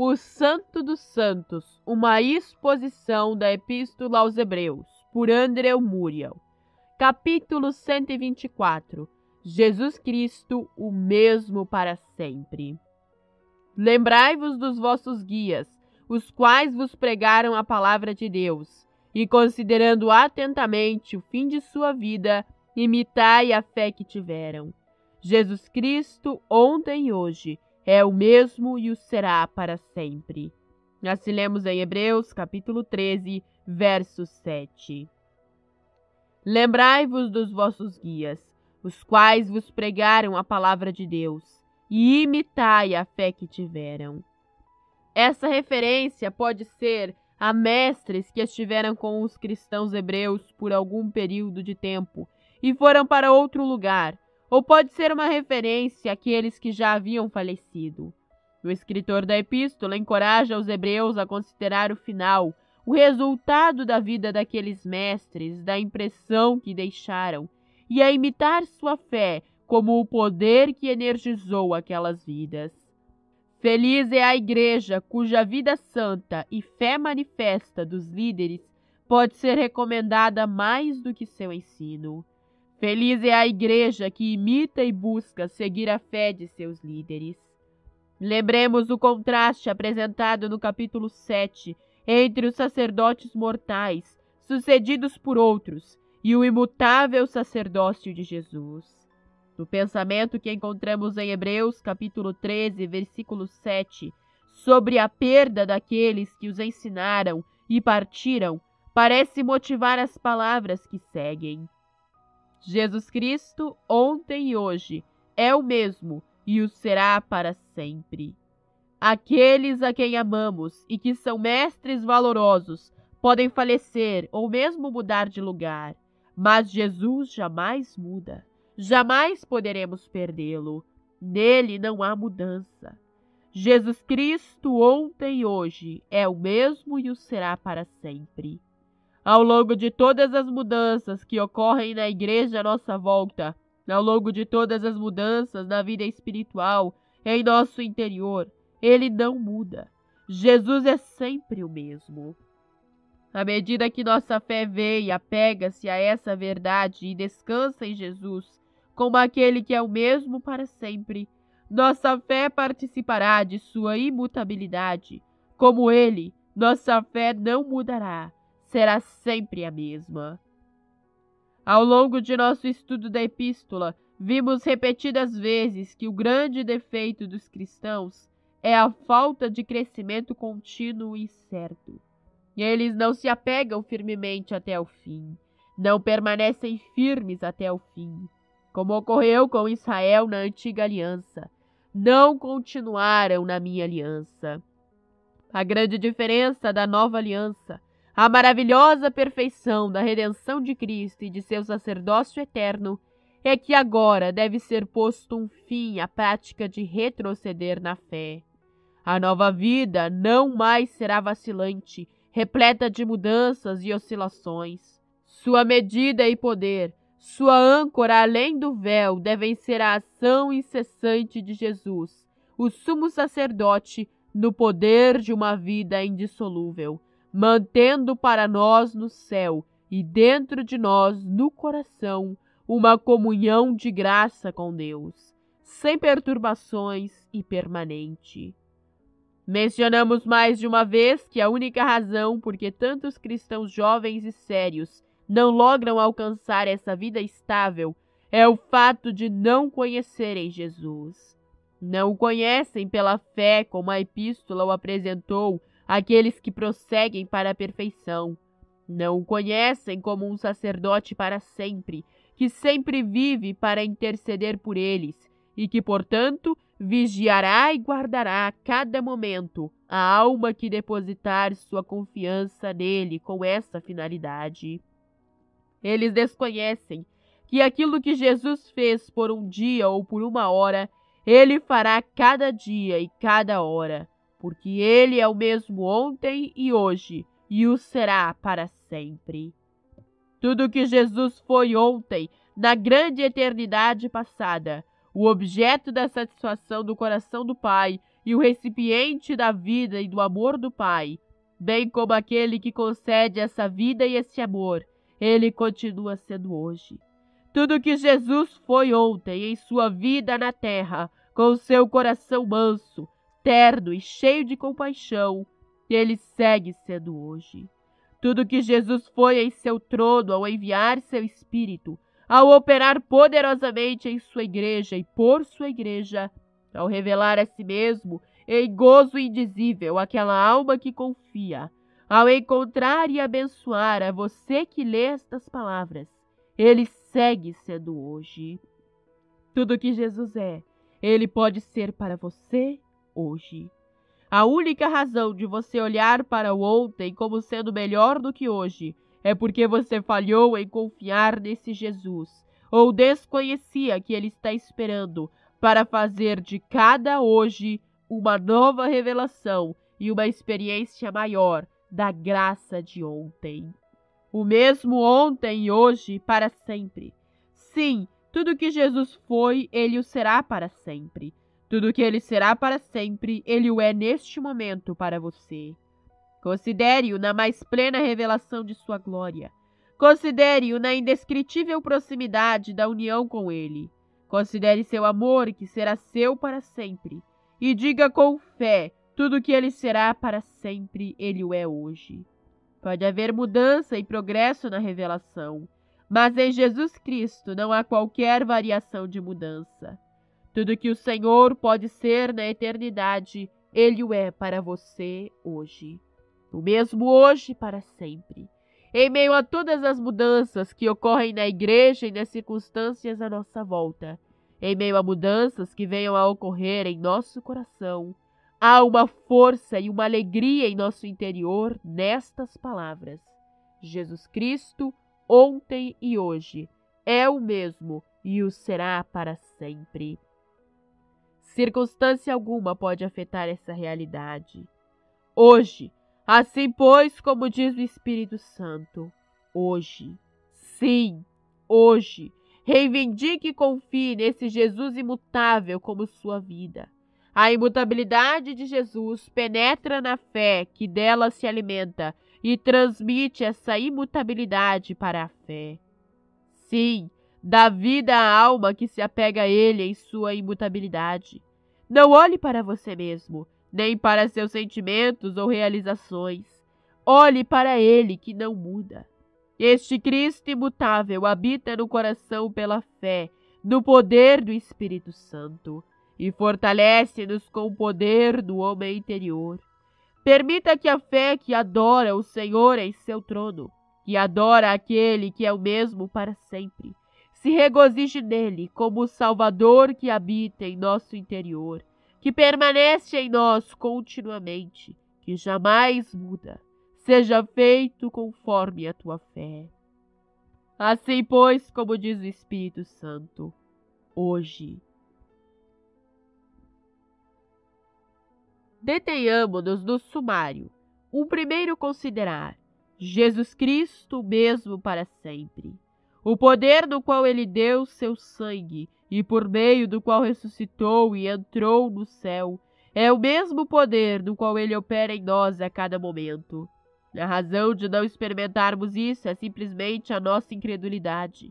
O Santo dos Santos, uma exposição da Epístola aos Hebreus, por André Muriel. Capítulo 124 Jesus Cristo, o mesmo para sempre. Lembrai-vos dos vossos guias, os quais vos pregaram a palavra de Deus, e considerando atentamente o fim de sua vida, imitai a fé que tiveram. Jesus Cristo, ontem e hoje, é o mesmo e o será para sempre. Assim lemos em Hebreus, capítulo 13, verso 7. Lembrai-vos dos vossos guias, os quais vos pregaram a palavra de Deus, e imitai a fé que tiveram. Essa referência pode ser a mestres que estiveram com os cristãos hebreus por algum período de tempo e foram para outro lugar, ou pode ser uma referência àqueles que já haviam falecido. O escritor da epístola encoraja os hebreus a considerar o final, o resultado da vida daqueles mestres, da impressão que deixaram, e a imitar sua fé como o poder que energizou aquelas vidas. Feliz é a igreja cuja vida santa e fé manifesta dos líderes pode ser recomendada mais do que seu ensino. Feliz é a igreja que imita e busca seguir a fé de seus líderes. Lembremos o contraste apresentado no capítulo 7 entre os sacerdotes mortais, sucedidos por outros, e o imutável sacerdócio de Jesus. No pensamento que encontramos em Hebreus, capítulo 13, versículo 7, sobre a perda daqueles que os ensinaram e partiram, parece motivar as palavras que seguem. Jesus Cristo, ontem e hoje, é o mesmo e o será para sempre. Aqueles a quem amamos e que são mestres valorosos podem falecer ou mesmo mudar de lugar, mas Jesus jamais muda. Jamais poderemos perdê-lo. Nele não há mudança. Jesus Cristo, ontem e hoje, é o mesmo e o será para sempre. Ao longo de todas as mudanças que ocorrem na igreja à nossa volta, ao longo de todas as mudanças na vida espiritual, em nosso interior, ele não muda. Jesus é sempre o mesmo. À medida que nossa fé vê e apega-se a essa verdade e descansa em Jesus, como aquele que é o mesmo para sempre, nossa fé participará de sua imutabilidade. Como ele, nossa fé não mudará será sempre a mesma. Ao longo de nosso estudo da epístola, vimos repetidas vezes que o grande defeito dos cristãos é a falta de crescimento contínuo e certo. Eles não se apegam firmemente até o fim, não permanecem firmes até o fim, como ocorreu com Israel na antiga aliança. Não continuaram na minha aliança. A grande diferença da nova aliança a maravilhosa perfeição da redenção de Cristo e de seu sacerdócio eterno é que agora deve ser posto um fim à prática de retroceder na fé. A nova vida não mais será vacilante, repleta de mudanças e oscilações. Sua medida e poder, sua âncora além do véu devem ser a ação incessante de Jesus, o sumo sacerdote, no poder de uma vida indissolúvel mantendo para nós no céu e dentro de nós no coração uma comunhão de graça com Deus, sem perturbações e permanente. Mencionamos mais de uma vez que a única razão por que tantos cristãos jovens e sérios não logram alcançar essa vida estável é o fato de não conhecerem Jesus. Não o conhecem pela fé, como a epístola o apresentou aqueles que prosseguem para a perfeição. Não o conhecem como um sacerdote para sempre, que sempre vive para interceder por eles, e que, portanto, vigiará e guardará a cada momento a alma que depositar sua confiança nele com essa finalidade. Eles desconhecem que aquilo que Jesus fez por um dia ou por uma hora, ele fará cada dia e cada hora porque ele é o mesmo ontem e hoje, e o será para sempre. Tudo que Jesus foi ontem, na grande eternidade passada, o objeto da satisfação do coração do Pai, e o recipiente da vida e do amor do Pai, bem como aquele que concede essa vida e esse amor, ele continua sendo hoje. Tudo que Jesus foi ontem em sua vida na terra, com seu coração manso, terno e cheio de compaixão, ele segue sendo hoje. Tudo que Jesus foi em seu trono ao enviar seu Espírito, ao operar poderosamente em sua igreja e por sua igreja, ao revelar a si mesmo em gozo indizível aquela alma que confia, ao encontrar e abençoar a você que lê estas palavras, ele segue sendo hoje. Tudo que Jesus é, ele pode ser para você hoje. A única razão de você olhar para o ontem como sendo melhor do que hoje é porque você falhou em confiar nesse Jesus ou desconhecia que ele está esperando para fazer de cada hoje uma nova revelação e uma experiência maior da graça de ontem. O mesmo ontem e hoje para sempre. Sim, tudo que Jesus foi, ele o será para sempre. Tudo que ele será para sempre, ele o é neste momento para você. Considere-o na mais plena revelação de sua glória. Considere-o na indescritível proximidade da união com ele. Considere seu amor, que será seu para sempre. E diga com fé: tudo que ele será para sempre, ele o é hoje. Pode haver mudança e progresso na revelação, mas em Jesus Cristo não há qualquer variação de mudança. Tudo que o Senhor pode ser na eternidade, ele o é para você hoje. O mesmo hoje para sempre. Em meio a todas as mudanças que ocorrem na igreja e nas circunstâncias à nossa volta, em meio a mudanças que venham a ocorrer em nosso coração, há uma força e uma alegria em nosso interior nestas palavras. Jesus Cristo, ontem e hoje, é o mesmo e o será para sempre. Circunstância alguma pode afetar essa realidade. Hoje, Assim, pois, como diz o Espírito Santo, hoje, sim, hoje, reivindique e confie nesse Jesus imutável como sua vida. A imutabilidade de Jesus penetra na fé que dela se alimenta e transmite essa imutabilidade para a fé. Sim, dá vida à alma que se apega a Ele em sua imutabilidade. Não olhe para você mesmo, nem para seus sentimentos ou realizações. Olhe para Ele que não muda. Este Cristo imutável habita no coração pela fé, no poder do Espírito Santo, e fortalece-nos com o poder do homem interior. Permita que a fé que adora o Senhor em seu trono, que adora aquele que é o mesmo para sempre, se regozije nele como o Salvador que habita em nosso interior que permanece em nós continuamente, que jamais muda, seja feito conforme a tua fé. Assim, pois, como diz o Espírito Santo, hoje. Detenhamo-nos no sumário. O primeiro considerar Jesus Cristo mesmo para sempre. O poder no qual ele deu seu sangue e por meio do qual ressuscitou e entrou no céu, é o mesmo poder do qual ele opera em nós a cada momento. A razão de não experimentarmos isso é simplesmente a nossa incredulidade.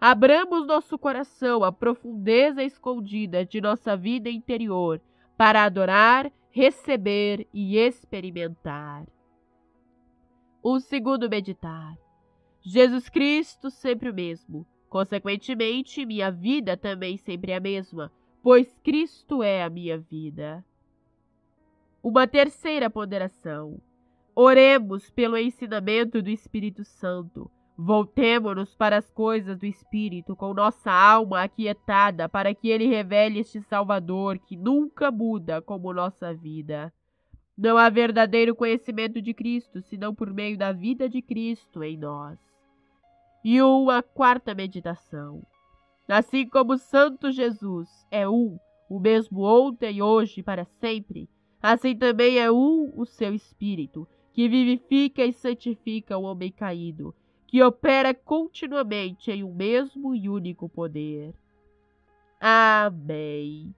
Abramos nosso coração à profundeza escondida de nossa vida interior para adorar, receber e experimentar. O segundo meditar. Jesus Cristo sempre o mesmo Consequentemente, minha vida também sempre é a mesma, pois Cristo é a minha vida. Uma terceira ponderação. Oremos pelo ensinamento do Espírito Santo. Voltemo-nos para as coisas do Espírito com nossa alma aquietada para que ele revele este Salvador que nunca muda como nossa vida. Não há verdadeiro conhecimento de Cristo senão por meio da vida de Cristo em nós. E uma quarta meditação. Assim como Santo Jesus é um, o mesmo ontem, hoje e para sempre, assim também é um o seu Espírito, que vivifica e santifica o homem caído, que opera continuamente em um mesmo e único poder. Amém.